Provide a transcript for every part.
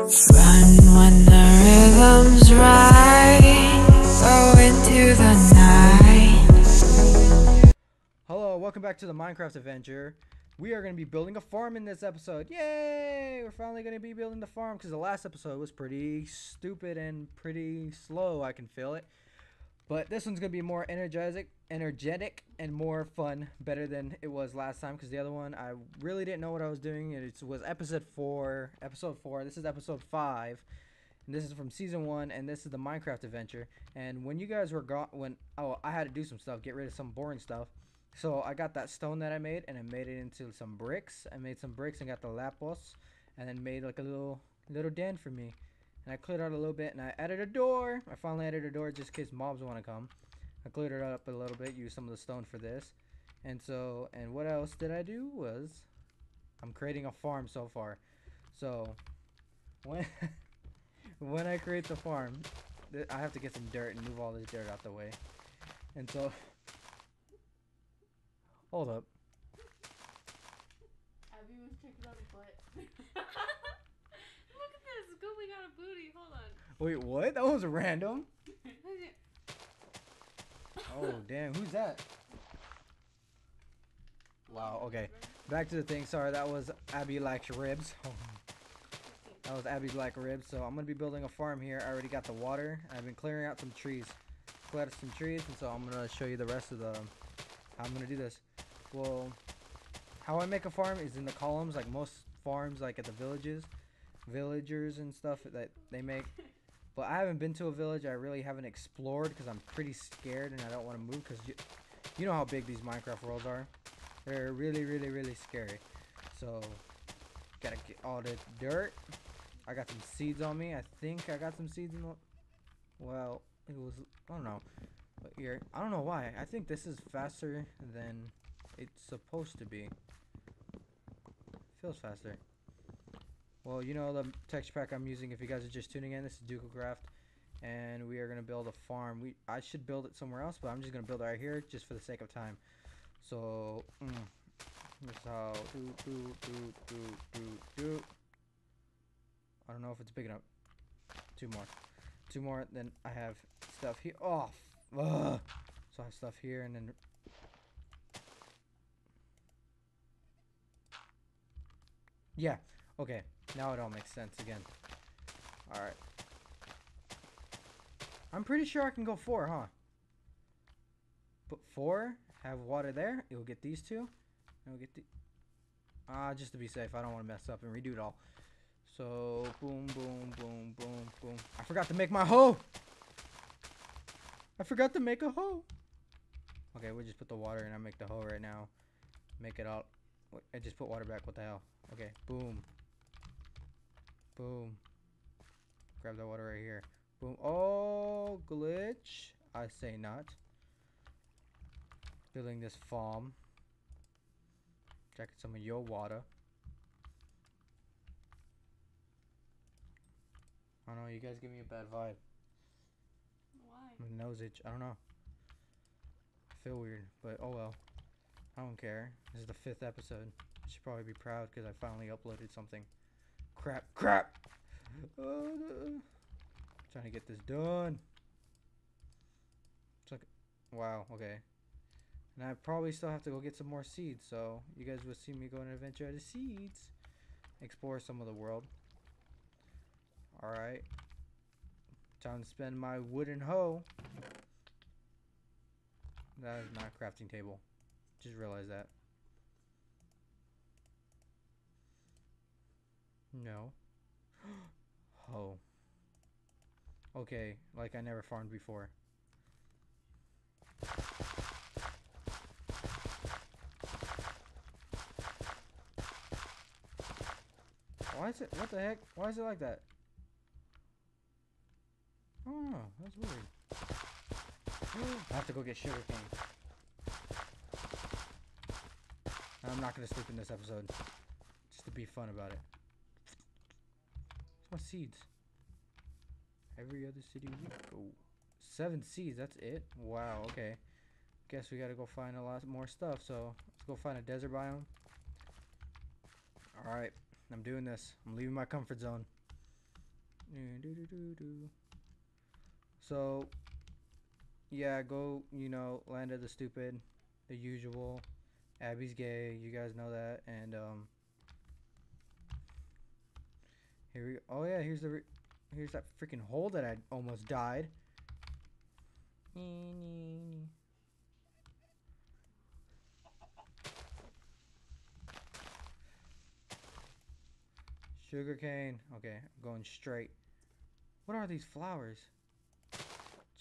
Run when the rhythm's right. Into the night. Hello, welcome back to the Minecraft adventure. We are going to be building a farm in this episode. Yay! We're finally going to be building the farm because the last episode was pretty stupid and pretty slow. I can feel it. But this one's going to be more energizing, energetic, and more fun, better than it was last time because the other one I really didn't know what I was doing. It was episode 4, episode 4. This is episode 5. And this is from season 1 and this is the Minecraft adventure. And when you guys were gone when oh, I had to do some stuff, get rid of some boring stuff. So I got that stone that I made and I made it into some bricks. I made some bricks and got the lapis and then made like a little little den for me. And I cleared out a little bit and I added a door. I finally added a door just in case mobs want to come. I cleared it up a little bit, used some of the stone for this. And so, and what else did I do was, I'm creating a farm so far. So, when, when I create the farm, I have to get some dirt and move all this dirt out the way. And so, hold up. Abby was checking out a butt. Look at this. Gooby got a booty. Hold on. Wait, what? That was random. Oh, damn. Who's that? Wow, okay. Back to the thing. Sorry, that was Abby likes ribs. that was Abby's like ribs. So I'm gonna be building a farm here. I already got the water. I've been clearing out some trees. Cleared some trees, and so I'm gonna show you the rest of the how I'm gonna do this. Well, how I make a farm is in the columns, like most farms, like at the villages, villagers and stuff that they make. But I haven't been to a village. I really haven't explored because I'm pretty scared and I don't want to move because you, you know how big these Minecraft worlds are. They're really, really, really scary. So, gotta get all the dirt. I got some seeds on me. I think I got some seeds in the... Well, it was... I don't know. But here, I don't know why. I think this is faster than it's supposed to be. Feels faster. Well, you know the texture pack I'm using. If you guys are just tuning in, this is Dokucraft, and we are gonna build a farm. We I should build it somewhere else, but I'm just gonna build it right here just for the sake of time. So, mm, this is how do do do do do do. I don't know if it's big enough. Two more, two more. Then I have stuff here. Oh, ugh. so I have stuff here, and then yeah. Okay, now it all makes sense again. Alright. I'm pretty sure I can go four, huh? Put four, have water there. You'll get these two. And we'll get the... Ah, just to be safe. I don't want to mess up and redo it all. So, boom, boom, boom, boom, boom. I forgot to make my hoe! I forgot to make a hoe! Okay, we'll just put the water in. I make the hoe right now. Make it all... I just put water back. What the hell? Okay, boom. Boom. Grab that water right here. Boom. Oh, glitch. I say not. Building this farm. Checking some of your water. I don't know, you guys give me a bad vibe. Why? My nose itch. I don't know. I feel weird, but oh well. I don't care. This is the fifth episode. I should probably be proud because I finally uploaded something. Crap, crap! Uh, trying to get this done. It's like, wow, okay. And I probably still have to go get some more seeds, so you guys will see me go on an adventure out of seeds. Explore some of the world. Alright. Time to spend my wooden hoe. That is not a crafting table. Just realized that. No. oh. Okay, like I never farmed before. Why is it? What the heck? Why is it like that? Oh, that's weird. I have to go get sugar cane. I'm not gonna sleep in this episode. Just to be fun about it. My seeds? Every other city we go. Seven seeds, that's it? Wow, okay. Guess we gotta go find a lot more stuff, so let's go find a desert biome. Alright, I'm doing this. I'm leaving my comfort zone. So, yeah, go, you know, Land of the Stupid, the usual. Abby's gay, you guys know that, and, um, here we go. Oh, yeah, here's the, here's that freaking hole that I almost died. Sugar cane. Okay, I'm going straight. What are these flowers?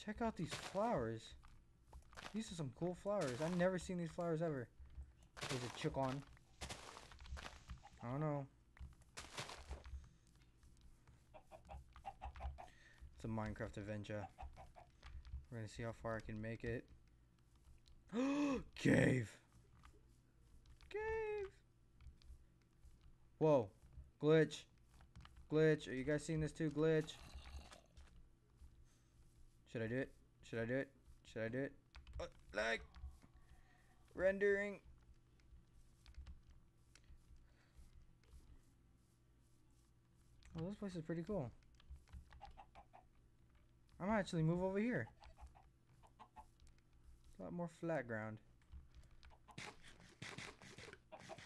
Check out these flowers. These are some cool flowers. I've never seen these flowers ever. There's a chick on. I don't know. It's a Minecraft adventure. We're gonna see how far I can make it. Cave! Cave! Whoa. Glitch. Glitch. Are you guys seeing this too? Glitch. Should I do it? Should I do it? Should I do it? Uh, like. Rendering. Oh, this place is pretty cool. I might actually move over here. A lot more flat ground.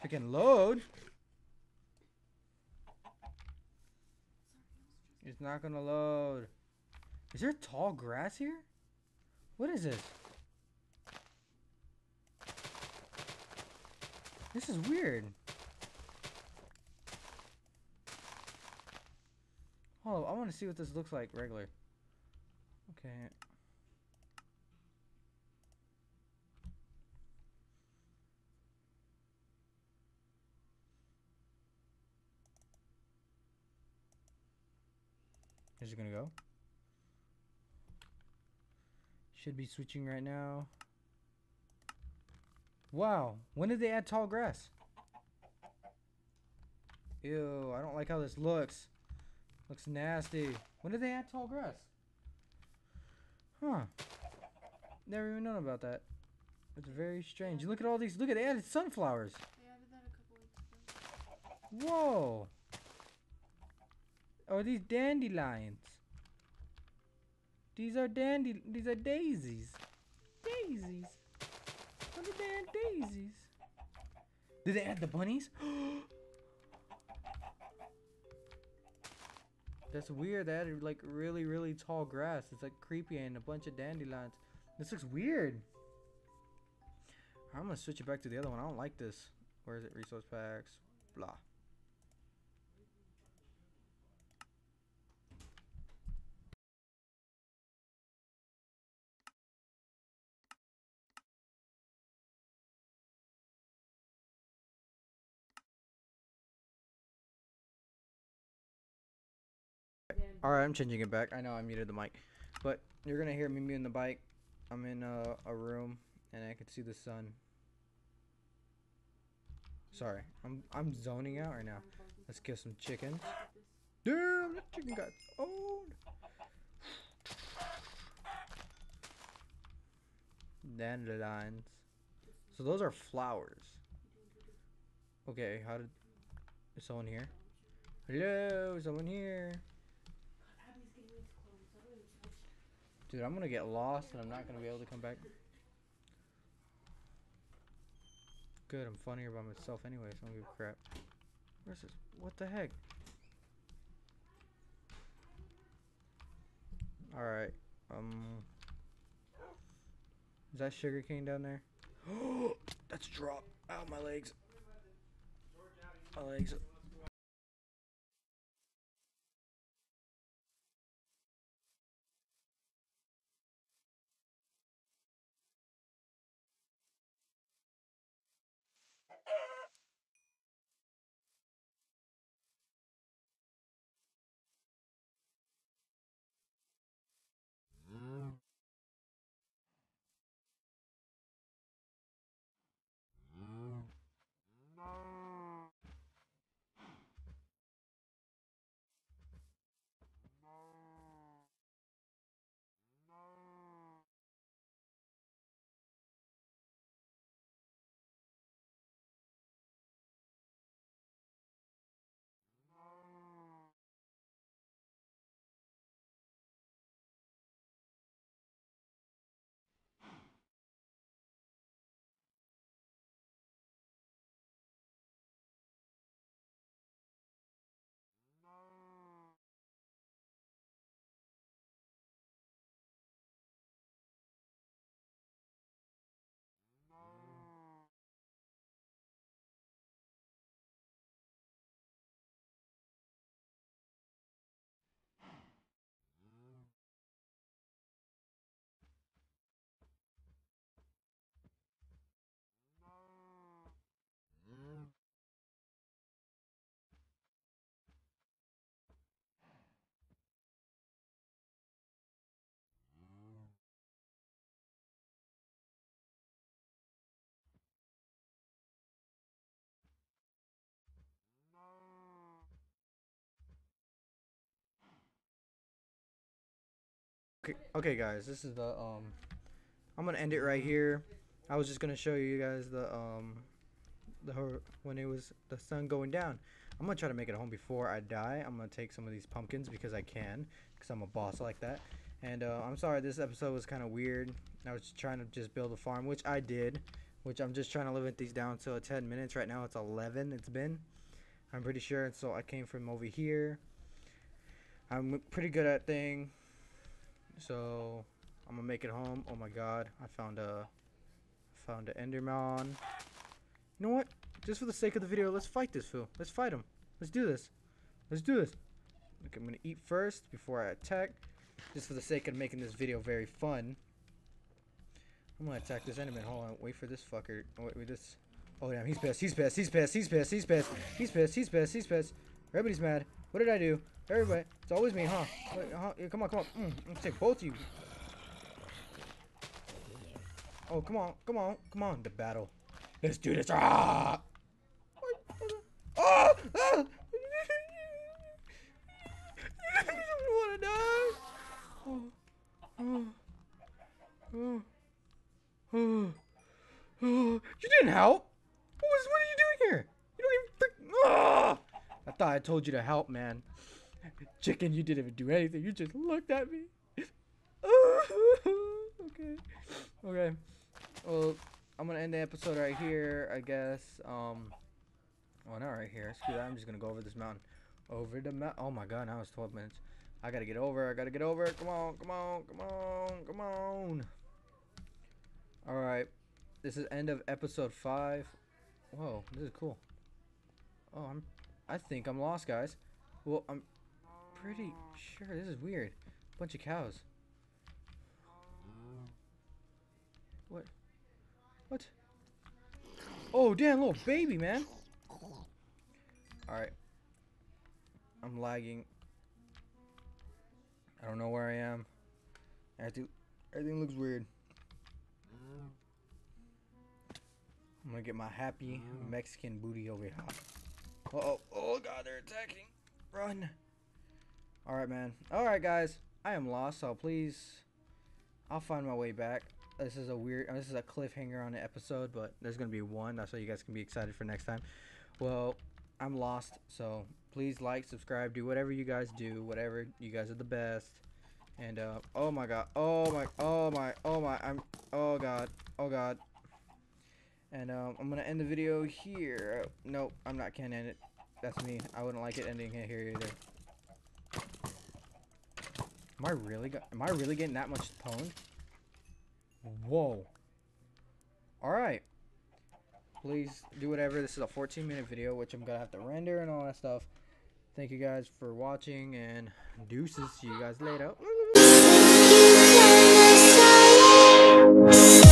I can load. It's not gonna load. Is there tall grass here? What is this? This is weird. Oh, I want to see what this looks like regular. Okay. Is it gonna go? Should be switching right now. Wow, when did they add tall grass? Ew, I don't like how this looks. Looks nasty. When did they add tall grass? Huh. Never even known about that. It's very strange. Look at all these. Look at they added sunflowers. They added that a couple weeks ago. Whoa. Oh, these dandelions. These are dandy. These are daisies. Daisies. What are damn daisies? Did they add the bunnies? Oh, That's weird. Added like really, really tall grass. It's like creepy and a bunch of dandelions. This looks weird. I'm gonna switch it back to the other one. I don't like this. Where is it? Resource packs. Blah. Alright, I'm changing it back. I know I muted the mic. But you're gonna hear me muting the bike. I'm in a, a room and I can see the sun. Sorry, I'm I'm zoning out right now. Let's kill some chickens. Damn, that chicken got owned. Dandelions. So those are flowers. Okay, how did... Is someone here? Hello, someone here. Dude, I'm gonna get lost and I'm not gonna be able to come back. Good, I'm funnier by myself anyway, so I don't give a crap. Where's this? What the heck? Alright, um... Is that sugar cane down there? Oh, That's a drop. Ow, my legs. My legs. Okay, okay, guys, this is the um. I'm gonna end it right here. I was just gonna show you guys the um, the when it was the sun going down. I'm gonna try to make it home before I die. I'm gonna take some of these pumpkins because I can, because I'm a boss like that. And uh, I'm sorry this episode was kind of weird. I was trying to just build a farm, which I did. Which I'm just trying to limit these down to 10 minutes. Right now it's 11. It's been. I'm pretty sure. And so I came from over here. I'm pretty good at thing. So I'm gonna make it home. Oh my god, I found a found an Enderman. You know what? Just for the sake of the video, let's fight this fool. Let's fight him. Let's do this. Let's do this. Okay, I'm gonna eat first before I attack. Just for the sake of making this video very fun. I'm gonna attack this Enderman. Hold on, wait for this fucker. Oh, wait, wait, this. Oh damn, he's pissed. He's pissed. He's pissed. He's pissed. He's pissed. He's pissed. He's pissed. He's pissed. Everybody's mad. What did I do? Everybody. It's always me, huh? Wait, huh? Yeah, come on, come on. Mm, I'm take both of you. Oh, come on, come on, come on. The battle. Let's do this. Ah! Oh, oh. You didn't help. What, was, what are you doing here? You don't even. Frick, ah! I thought I told you to help, man. Chicken, you didn't even do anything. You just looked at me. okay. Okay. Well, I'm gonna end the episode right here, I guess. Um. Oh, not right here. Screw that. I'm just gonna go over this mountain. Over the mountain. Oh my god, now it's 12 minutes. I gotta get over. I gotta get over. Come on, come on, come on, come on. Alright. This is end of episode 5. Whoa, this is cool. Oh, I'm. I think I'm lost, guys. Well, I'm pretty sure this is weird. Bunch of cows. What? What? Oh, damn, little baby, man. Alright. I'm lagging. I don't know where I am. Everything, everything looks weird. I'm gonna get my happy mm-hmm. Mexican booty over here. Oh, oh god, they're attacking. Run. Alright, man. Alright, guys. I am lost, so please. I'll find my way back. This is a weird, this is a cliffhanger on the episode, but there's gonna be one. That's why you guys can be excited for next time. Well, I'm lost, so please like, subscribe, do whatever you guys do, whatever. You guys are the best. And uh, oh my god, oh my, oh my, oh my, I'm, oh god, oh god. And um, I'm going to end the video here. Nope, I'm not can't end it. That's me. I wouldn't like it ending it here either. Am I really am I really getting that much pwned? Whoa. Alright. Please do whatever. This is a 14 minute video, which I'm going to have to render and all that stuff. Thank you guys for watching, and deuces. See you guys later.